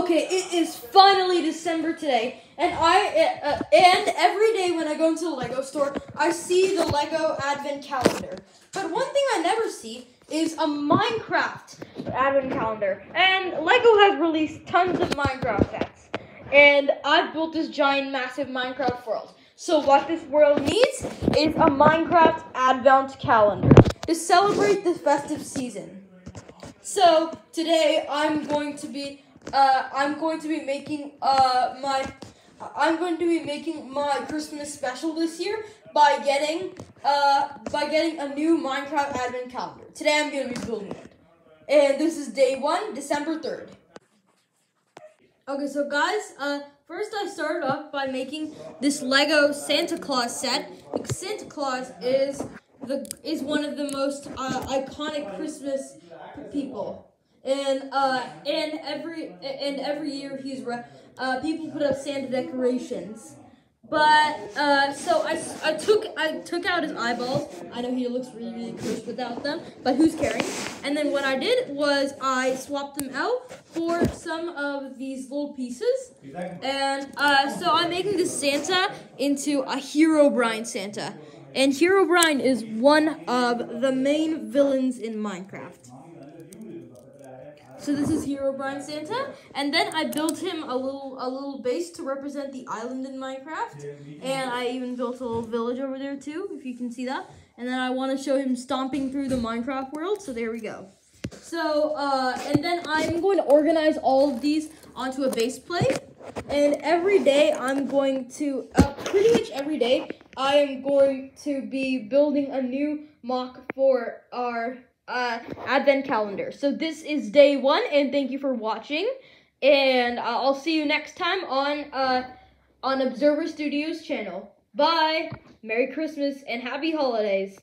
Okay, it is finally December today, and I uh, and every day when I go into the Lego store, I see the Lego Advent calendar. But one thing I never see is a Minecraft Advent calendar. And Lego has released tons of Minecraft sets, and I've built this giant, massive Minecraft world. So what this world needs is a Minecraft Advent calendar to celebrate the festive season. So today I'm going to be uh, I'm going to be making uh, my I'm going to be making my Christmas special this year by getting uh, by getting a new Minecraft Advent calendar. Today I'm going to be building it, and this is day one, December third. Okay, so guys, uh, first I started off by making this Lego Santa Claus set. Santa Claus is the is one of the most uh, iconic Christmas people and uh, and every and every year he's uh, people put up Santa decorations. But uh, so I, I took I took out his eyeballs. I know he looks really really cursed without them, but who's caring? And then what I did was I swapped them out for some of these little pieces. And uh, so I'm making this Santa into a Herobrine Santa. And Herobrine is one of the main villains in Minecraft. So this is Herobrine Santa, and then I built him a little a little base to represent the island in Minecraft, and I even built a little village over there too, if you can see that. And then I want to show him stomping through the Minecraft world. So there we go. So uh, and then I'm going to organize all of these onto a base plate, and every day I'm going to uh, pretty much every day I am going to be building a new MOC for our uh, advent calendar. So this is day one, and thank you for watching. And uh, I'll see you next time on uh, on Observer Studios channel. Bye. Merry Christmas and Happy Holidays.